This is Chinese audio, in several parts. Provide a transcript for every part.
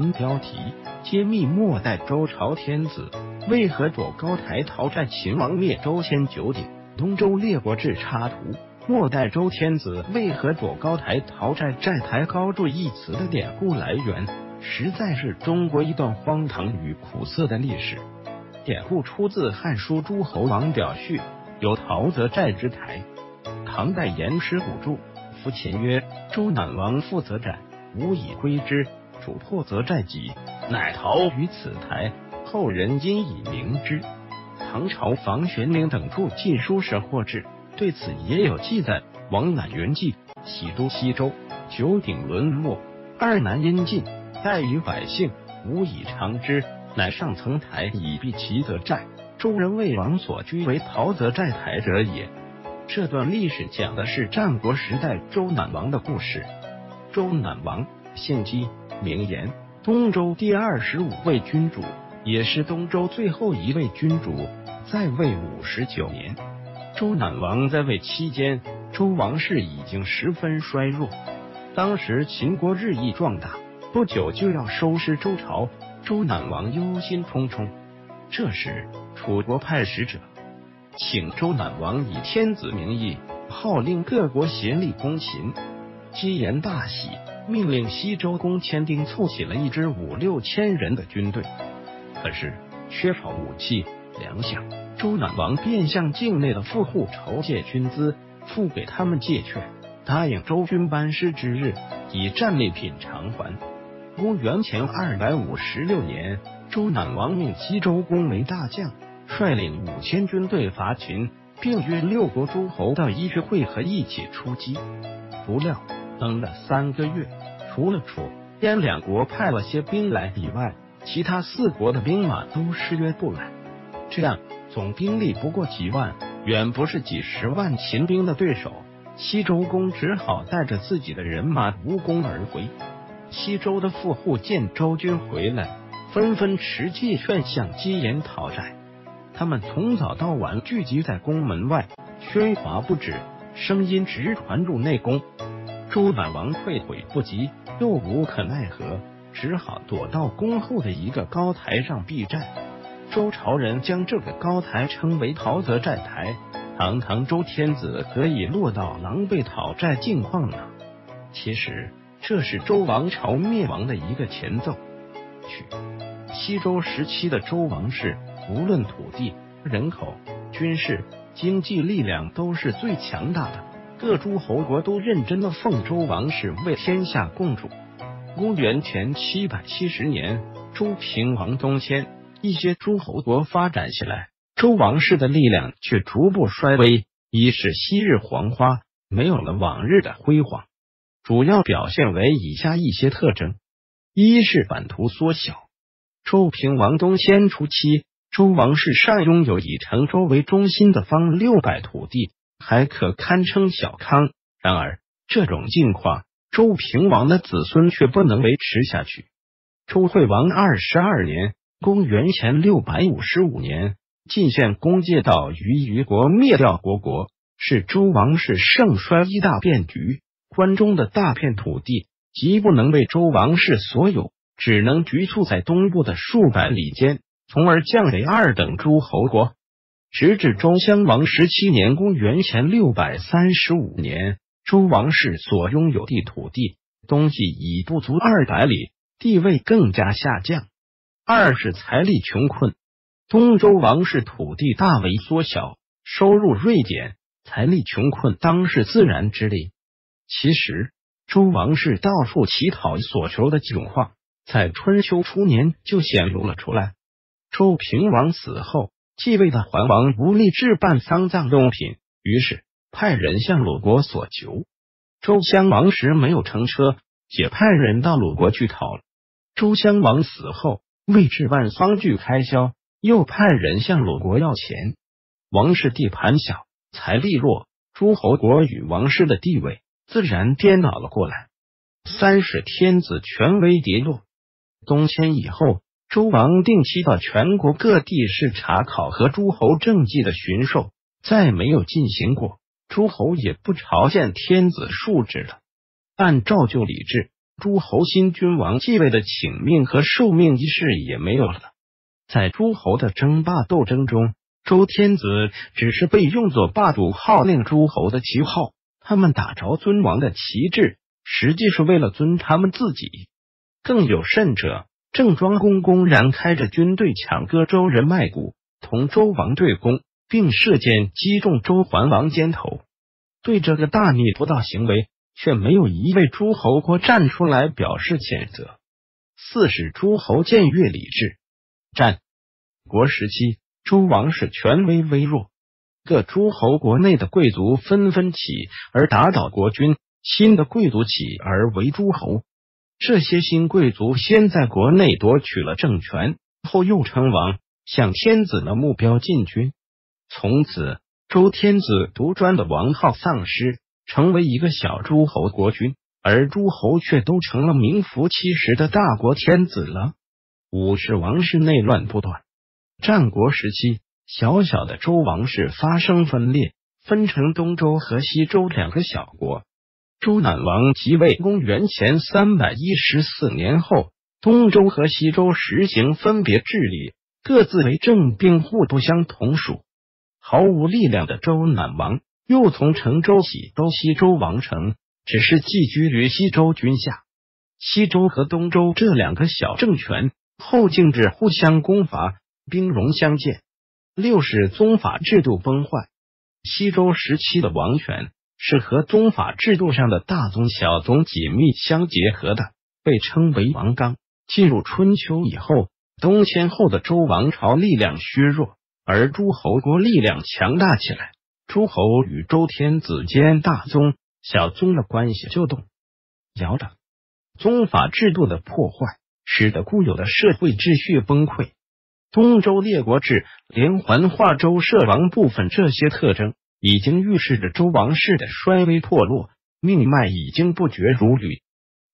文标题：揭秘末代周朝天子为何躲高台逃债，秦王灭周先九鼎。东周列国志插图：末代周天子为何躲高台逃债？债台高筑一词的典故来源，实在是中国一段荒唐与苦涩的历史。典故出自《汉书·诸侯王表序》，有陶则寨之台。唐代言师古注：夫秦曰：“周赧王负则寨，吾以归之。主破则寨己，乃逃于此台。后人因以明之。”唐朝房玄龄等著《晋书》时获知，对此也有记载。王乃元记：喜都西周，九鼎沦没，二南因晋，待于百姓，无以偿之。乃上层台以避其则寨，周人为王所居为陶则寨台者也。这段历史讲的是战国时代周赧王的故事。周赧王姓姬，名言，东周第二十五位君主，也是东周最后一位君主，在位五十九年。周赧王在位期间，周王室已经十分衰弱。当时秦国日益壮大，不久就要收拾周朝。周赧王忧心忡忡，这时楚国派使者请周赧王以天子名义号令各国协力攻秦。姬延大喜，命令西周公千丁凑起了一支五六千人的军队。可是缺少武器粮饷，周赧王便向境内的富户筹借军资，付给他们借券，答应周军班师之日以战利品偿还。公元前二百五十六年，周赧王命西周公为大将，率领五千军队伐秦，并约六国诸侯到伊阙会合，一起出击。不料等了三个月，除了楚、燕两国派了些兵来以外，其他四国的兵马都失约不来。这样总兵力不过几万，远不是几十万秦兵的对手。西周公只好带着自己的人马无功而回。西周的富户见周军回来，纷纷持借券向姬延讨债。他们从早到晚聚集在宫门外，喧哗不止，声音直传入内宫。周赧王退悔不及，又无可奈何，只好躲到宫后的一个高台上避战。周朝人将这个高台称为陶泽寨台。堂堂周天子何以落到狼狈讨债境况呢？其实。这是周王朝灭亡的一个前奏曲。西周时期的周王室，无论土地、人口、军事、经济力量，都是最强大的。各诸侯国都认真的奉周王室为天下共主。公元前七百七十年，周平王东迁，一些诸侯国发展起来，周王室的力量却逐步衰微。一是昔日黄花，没有了往日的辉煌。主要表现为以下一些特征：一是版图缩小。周平王东迁初期，周王室尚拥有以成周为中心的方六百土地，还可堪称小康。然而，这种境况，周平王的子孙却不能维持下去。周惠王二十二年（公元前六百五十五年），晋献公借道于虞国，灭掉国国，是周王室盛衰一大变局。关中的大片土地极不能为周王室所有，只能局促在东部的数百里间，从而降为二等诸侯国。直至周襄王十七年（公元前六百三十五年），周王室所拥有的土地东西已不足二百里，地位更加下降。二是财力穷困，东周王室土地大为缩小，收入锐减，财力穷困当是自然之理。其实，周王室到处乞讨所求的窘况，在春秋初年就显露了出来。周平王死后，继位的桓王无力置办丧葬用品，于是派人向鲁国索求。周襄王时没有乘车，也派人到鲁国去讨。周襄王死后，为置办丧具开销，又派人向鲁国要钱。王室地盘小，财力弱，诸侯国与王室的地位。自然颠倒了过来。三是天子权威跌落。东迁以后，周王定期到全国各地视察考核诸侯政绩的巡狩，再没有进行过。诸侯也不朝见天子述职了。按照旧礼制，诸侯新君王继位的请命和受命仪式也没有了。在诸侯的争霸斗争中，周天子只是被用作霸主号令诸侯的旗号。他们打着尊王的旗帜，实际是为了尊他们自己。更有甚者，郑庄公公然开着军队抢割周人脉骨，同周王对攻，并射箭击中周桓王肩头。对这个大逆不道行为，却没有一位诸侯国站出来表示谴责。四是诸侯僭越礼制。战国时期，周王室权威微弱。各诸侯国内的贵族纷纷起而打倒国君，新的贵族起而为诸侯。这些新贵族先在国内夺取了政权，后又称王，向天子的目标进军。从此，周天子独专的王号丧失，成为一个小诸侯国君，而诸侯却都成了名副其实的大国天子了。五是王室内乱不断。战国时期。小小的周王室发生分裂，分成东周和西周两个小国。周赧王即位，公元前三百一十四年后，东周和西周实行分别治理，各自为政，并互不相同属。毫无力量的周赧王又从成周起都西周王城，只是寄居于西周君下。西周和东周这两个小政权后竟至，互相攻伐，兵戎相见。六是宗法制度崩坏。西周时期的王权是和宗法制度上的大宗小宗紧密相结合的，被称为王纲。进入春秋以后，东迁后的周王朝力量削弱，而诸侯国力量强大起来。诸侯与周天子间大宗小宗的关系就动摇着。宗法制度的破坏，使得固有的社会秩序崩溃。东周列国志连环画周社王部分这些特征，已经预示着周王室的衰微破落，命脉已经不绝如缕。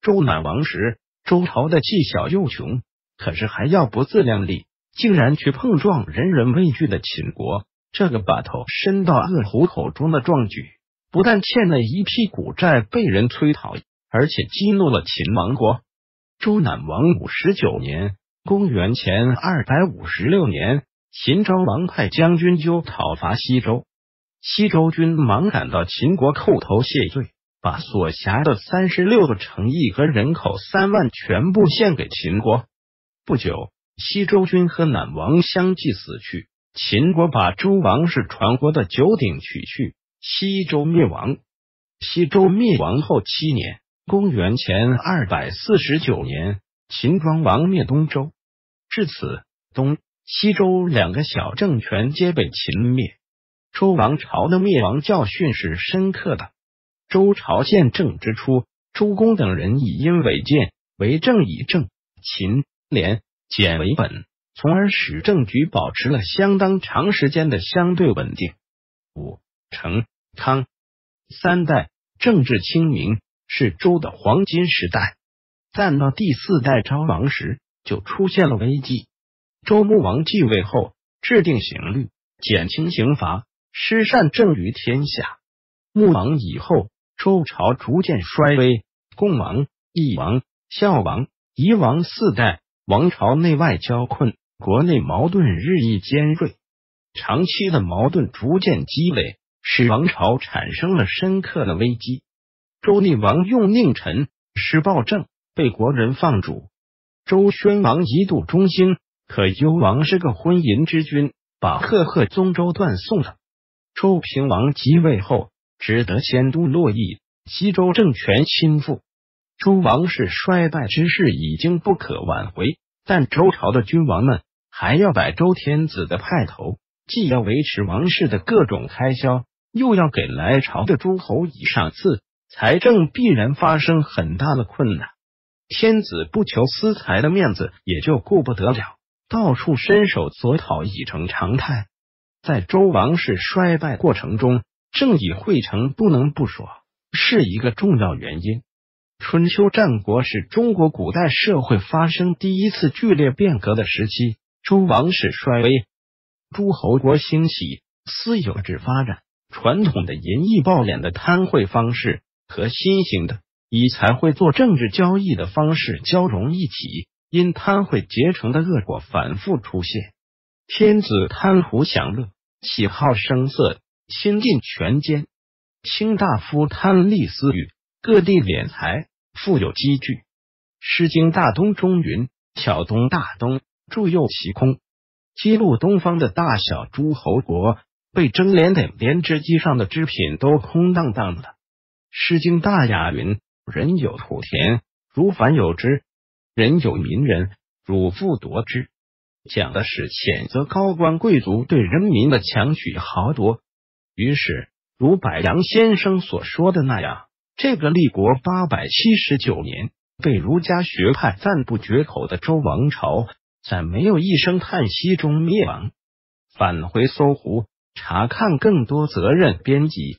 周赧王时，周朝的既小又穷，可是还要不自量力，竟然去碰撞人人畏惧的秦国。这个把头伸到恶虎口中的壮举，不但欠了一屁股债被人催讨，而且激怒了秦王国。周赧王五十九年。公元前二百五十六年，秦昭王派将军纠讨伐西周，西周军忙赶到秦国叩头谢罪，把所辖的三十六个城邑和人口三万全部献给秦国。不久，西周军和赧王相继死去，秦国把周王室传国的九鼎取去，西周灭亡。西周灭亡后七年，公元前二百四十九年。秦庄王灭东周，至此东西周两个小政权皆被秦灭。周王朝的灭亡教训是深刻的。周朝建政之初，周公等人以因为建，为政以政，秦廉简为本，从而使政局保持了相当长时间的相对稳定。五成汤三代政治清明，是周的黄金时代。但到第四代昭王时，就出现了危机。周穆王继位后，制定刑律，减轻刑罚，施善政于天下。穆王以后，周朝逐渐衰微。共王、义王、孝王、夷王四代王朝内外交困，国内矛盾日益尖锐。长期的矛盾逐渐积累，使王朝产生了深刻的危机。周厉王用佞臣，施暴政。被国人放逐，周宣王一度忠心，可幽王是个昏淫之君，把赫赫宗周断送了。周平王即位后，只得迁都洛邑，西周政权倾覆，周王室衰败之势已经不可挽回。但周朝的君王们还要摆周天子的派头，既要维持王室的各种开销，又要给来朝的诸侯以赏赐，财政必然发生很大的困难。天子不求私财的面子也就顾不得了，到处伸手索讨已成常态。在周王室衰败过程中，正义汇成不能不说是一个重要原因。春秋战国是中国古代社会发生第一次剧烈变革的时期，周王室衰微，诸侯国兴起，私有制发展，传统的淫逸暴敛的贪贿方式和新型的以财会做政治交易的方式交融一起，因贪贿结成的恶果反复出现。天子贪图享乐，喜好声色，倾尽权奸；卿大夫贪利私欲，各地敛财，富有积聚。《诗经·大东》中云：“巧东大东，助右其空。”揭露东方的大小诸侯国被征连的连织机上的织品都空荡荡的。《诗经·大雅》云：“人有土田，如反有之；人有民人，汝复夺之。”讲的是谴责高官贵族对人民的强取豪夺。于是，如柏杨先生所说的那样，这个立国八百七十九年、被儒家学派赞不绝口的周王朝，在没有一声叹息中灭亡。返回搜狐，查看更多责任编辑。